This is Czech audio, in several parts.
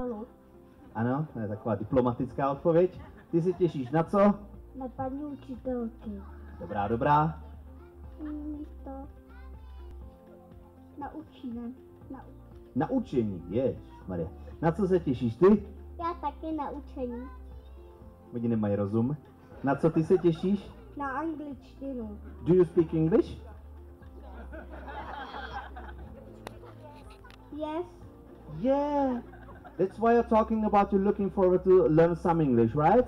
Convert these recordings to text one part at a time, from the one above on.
školu. Ano, to je taková diplomatická odpověď. Ty se těšíš na co? Na paní učitelky. Dobrá, dobrá. Mm, to. Naučí, ne? Na, Na učení, Maria. Na co se těšíš ty? já taky na učení. Oni nemají rozum. Na co ty se těšíš? Na angličtinu. Do you speak English? Yes, Yeah. That's why you're talking about you're looking forward to learn some English, right?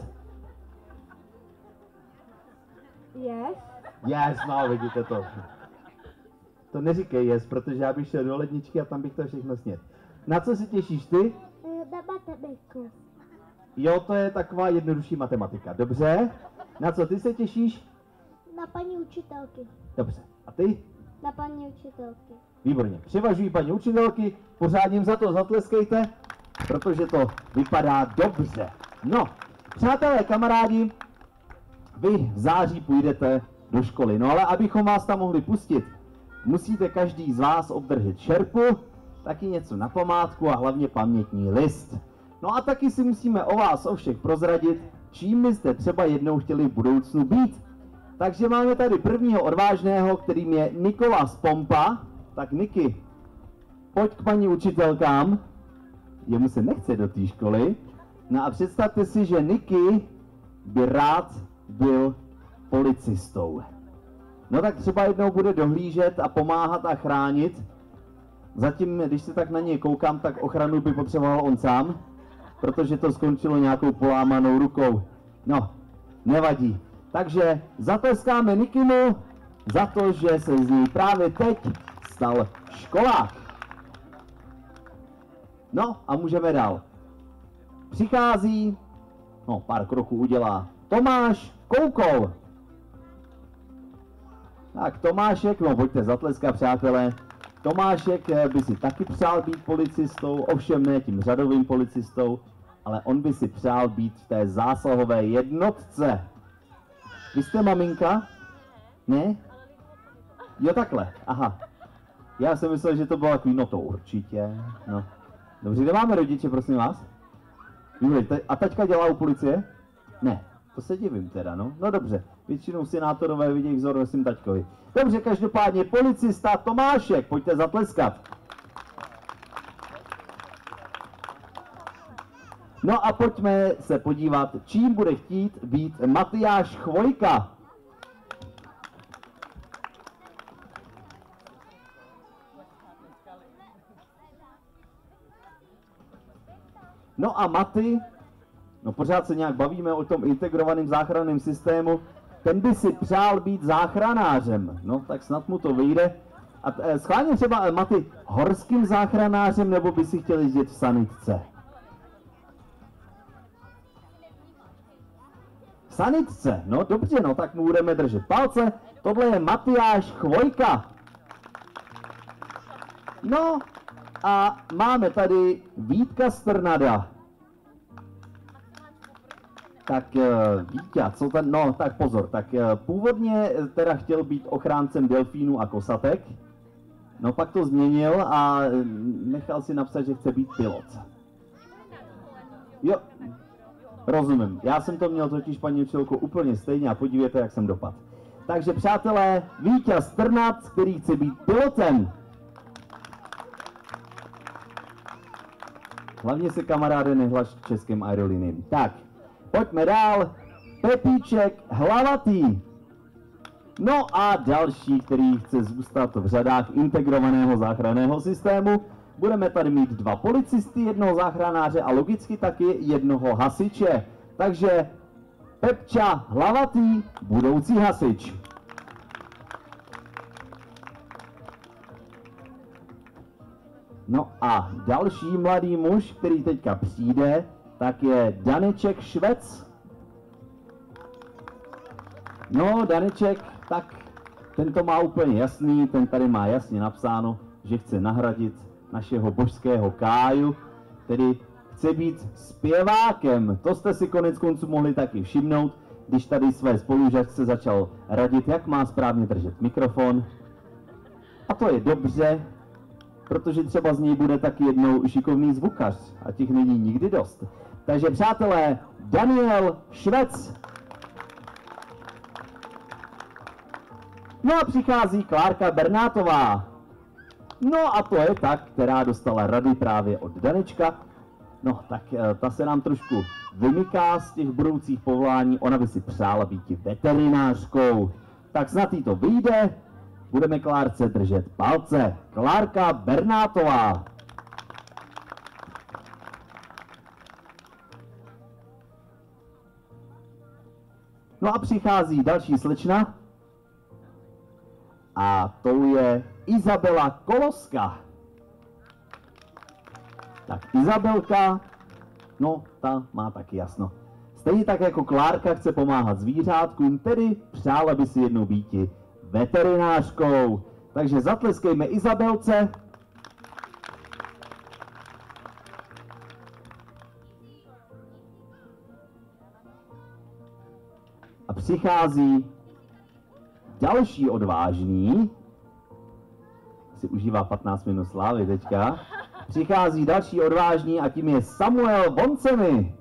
yes. Yes, no, vidíte to. To neříkej yes, protože já bych šel do ledničky a tam bych to všechno sněd. Na co se těšíš ty? Eh, Na matematiku. Jo, to je taková jednodušší matematika. Dobře. Na co ty se těšíš? Na paní učitelky. Dobře. A ty? Na paní učitelky. Výborně. Převažují paní učitelky, pořádně jim za to zatleskejte, protože to vypadá dobře. No, přátelé, kamarádi, vy v září půjdete do školy. No ale abychom vás tam mohli pustit, musíte každý z vás obdržet šerpu, taky něco na památku a hlavně pamětní list. No a taky si musíme o vás o všech prozradit, čím byste třeba jednou chtěli v budoucnu být. Takže máme tady prvního odvážného, kterým je Nikolas Pompa. Tak Niky, pojď k paní učitelkám. Jemu se nechce do té školy. No a představte si, že Niky by rád byl policistou. No tak třeba jednou bude dohlížet a pomáhat a chránit. Zatím, když se tak na něj koukám, tak ochranu by potřeboval on sám, protože to skončilo nějakou polámanou rukou. No, nevadí. Takže zatleskáme Nikimu za to, že se z ní právě teď stal školák. No a můžeme dál. Přichází, no pár kroků udělá, Tomáš Koukol. Tak Tomášek, no pojďte zatleskat přátelé. Tomášek eh, by si taky přál být policistou, ovšem ne tím řadovým policistou, ale on by si přál být v té zásahové jednotce. Vy jste maminka? Ne? Jo takhle, aha. Já jsem myslel, že to bylo takový, no to určitě, no. Dobře, kde máme rodiče, prosím vás? Te- a taťka dělá u policie? Ne, to se divím teda, no. No dobře, většinou senátorové vidějí vzor ve svým taťkovi. Dobře, každopádně policista Tomášek, pojďte zatleskat. No a pojďme se podívat, čím bude chtít být Matyáš Chvojka. No a Maty, no pořád se nějak bavíme o tom integrovaném záchranném systému, ten by si přál být záchranářem. No tak snad mu to vyjde. A eh, schválně třeba eh, Maty horským záchranářem, nebo by si chtěl jezdit v sanitce? Sanitce, no dobře, no tak mu budeme držet palce. Tohle je Matyáš Chvojka. No a máme tady Vítka Strnada. Tak eh, Vítě, co ten, no tak pozor, tak eh, původně teda chtěl být ochráncem delfínů a kosatek, no pak to změnil a eh, nechal si napsat, že chce být pilot. Jo, rozumím. Já jsem to měl totiž paní učitelko úplně stejně a podívejte, jak jsem dopad. Takže přátelé, Vítě Strnad, který chce být pilotem. Hlavně se kamaráde nehlaš českým aeroliniem. Tak, pojďme dál. Pepíček Hlavatý. No a další, který chce zůstat v řadách integrovaného záchranného systému. Budeme tady mít dva policisty, jednoho záchranáře a logicky taky jednoho hasiče. Takže Pepča Hlavatý, budoucí hasič. No a další mladý muž, který teďka přijde, tak je Daneček Švec. No, Daneček, tak ten to má úplně jasný, ten tady má jasně napsáno, že chce nahradit našeho božského Káju, tedy chce být zpěvákem. To jste si konec konců mohli taky všimnout, když tady své spolužačce začal radit, jak má správně držet mikrofon. A to je dobře, protože třeba z něj bude taky jednou šikovný zvukař a těch není nikdy dost. Takže přátelé, Daniel Švec. No a přichází Klárka Bernátová. No a to je ta, která dostala rady právě od Danečka. No tak eh, ta se nám trošku vymyká z těch budoucích povolání, ona by si přála být veterinářkou. Tak snad jí to vyjde, budeme Klárce držet palce. Klárka Bernátová. No a přichází další slečna. A tou je Izabela Koloska. Tak Izabelka, no ta má taky jasno. Stejně tak jako Klárka chce pomáhat zvířátkům, tedy přála by si jednou býti veterinářkou. Takže zatleskejme Izabelce. A přichází další odvážný, si užívá 15 minut slávy teďka, přichází další odvážný a tím je Samuel Bonceny.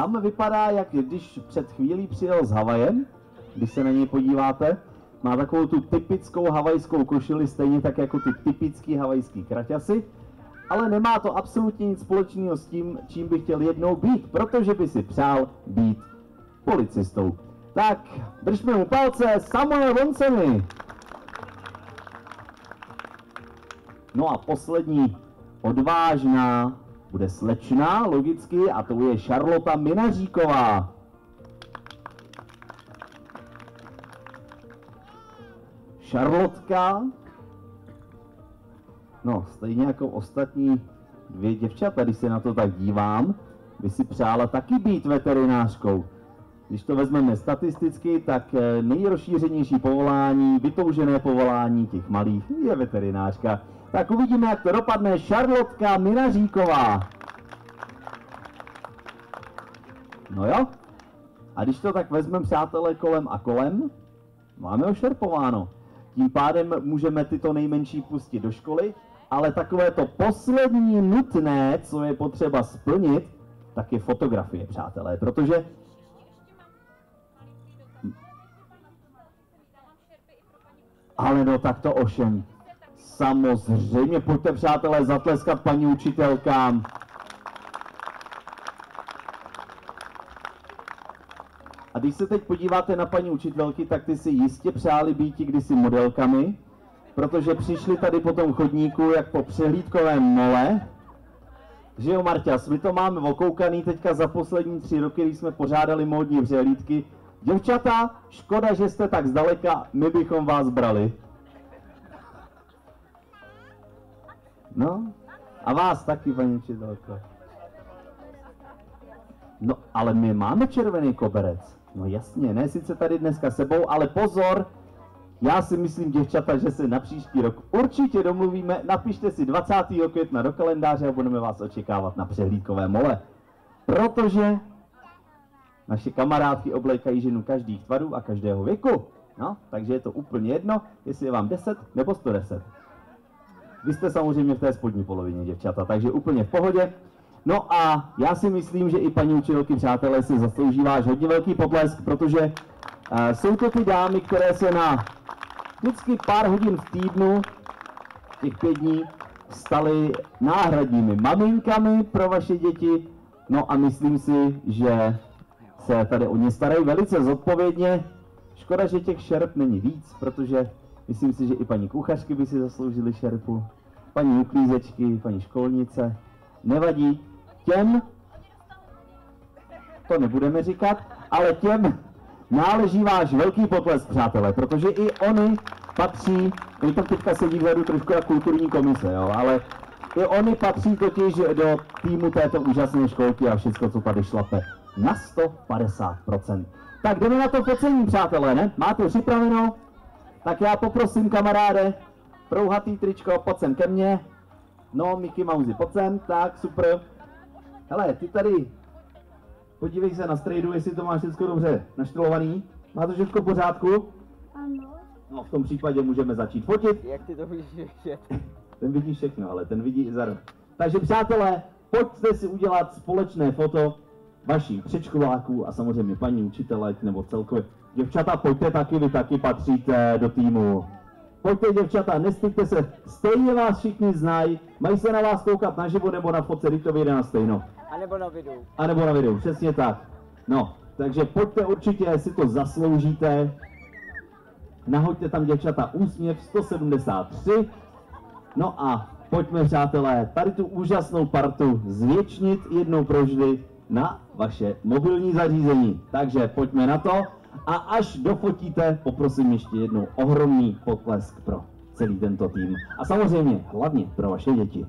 Sam vypadá, jak když před chvílí přijel z Havajem, když se na něj podíváte. Má takovou tu typickou havajskou košili, stejně tak jako ty typický havajský kraťasy, ale nemá to absolutně nic společného s tím, čím by chtěl jednou být, protože by si přál být policistou. Tak, držme mu palce, Samuel Vonseny. No a poslední odvážná bude slečna, logicky, a to je Šarlota Minaříková. Šarlotka, no stejně jako ostatní dvě děvčata, když se na to tak dívám, by si přála taky být veterinářkou. Když to vezmeme statisticky, tak eh, nejrozšířenější povolání, vytoužené povolání těch malých je veterinářka. Tak uvidíme, jak to dopadne. Šarlotka Minaříková. No jo. A když to tak vezmeme, přátelé, kolem a kolem, máme ošerpováno. Tím pádem můžeme tyto nejmenší pustit do školy, ale takové to poslední nutné, co je potřeba splnit, tak je fotografie, přátelé, protože Ale no tak to ovšem. Samozřejmě, pojďte přátelé zatleskat paní učitelkám. A když se teď podíváte na paní učitelky, tak ty si jistě přáli být kdysi modelkami, protože přišli tady po tom chodníku jak po přehlídkovém mole. Že jo, Marťas, my to máme okoukaný teďka za poslední tři roky, když jsme pořádali módní přehlídky, Děvčata, škoda, že jste tak zdaleka, my bychom vás brali. No, a vás taky, paní učitelko. No, ale my máme červený koberec. No jasně, ne sice tady dneska sebou, ale pozor, já si myslím, děvčata, že se na příští rok určitě domluvíme. Napište si 20. května do kalendáře a budeme vás očekávat na přehlídkové mole. Protože naše kamarádky oblékají ženu každých tvarů a každého věku. No, takže je to úplně jedno, jestli je vám 10 nebo 110. Vy jste samozřejmě v té spodní polovině, děvčata, takže úplně v pohodě. No a já si myslím, že i paní učitelky, přátelé, si zaslouží váš hodně velký potlesk, protože uh, jsou to ty dámy, které se na vždycky pár hodin v týdnu, těch pět dní, staly náhradními maminkami pro vaše děti. No a myslím si, že se tady o ně starají velice zodpovědně. Škoda, že těch šerp není víc, protože myslím si, že i paní kuchařky by si zasloužili šerpu, paní uklízečky, paní školnice. Nevadí, těm, to nebudeme říkat, ale těm náleží váš velký potlesk, přátelé, protože i oni patří, my to teďka sedí vzadu trošku jako kulturní komise, jo, ale i oni patří totiž do týmu této úžasné školky a všechno, co tady šlape na 150%. Tak jdeme na to focení, přátelé, ne? Máte připraveno? Tak já poprosím kamaráde, prouhatý tričko, pojď sem ke mně. No, Mickey Mouse, pojď sem, tak, super. Hele, ty tady, podívej se na strejdu, jestli to máš všechno dobře naštelovaný. Má to všechno v pořádku? Ano. No, v tom případě můžeme začít fotit. Jak ty to můžeš? Ten vidí všechno, ale ten vidí i za rok. Takže přátelé, pojďte si udělat společné foto vašich předškoláků a samozřejmě paní učitelek nebo celkově. Děvčata, pojďte taky, vy taky patříte do týmu. Pojďte děvčata, nestyďte se, stejně vás všichni znají, mají se na vás koukat naživo nebo na fotce, když to vyjde na stejno. A nebo na videu. A nebo na videu, přesně tak. No, takže pojďte určitě, jestli to zasloužíte. Nahoďte tam děvčata úsměv 173. No a pojďme přátelé, tady tu úžasnou partu zvětšnit jednou provždy na vaše mobilní zařízení. Takže pojďme na to a až dofotíte, poprosím ještě jednou ohromný potlesk pro celý tento tým. A samozřejmě hlavně pro vaše děti.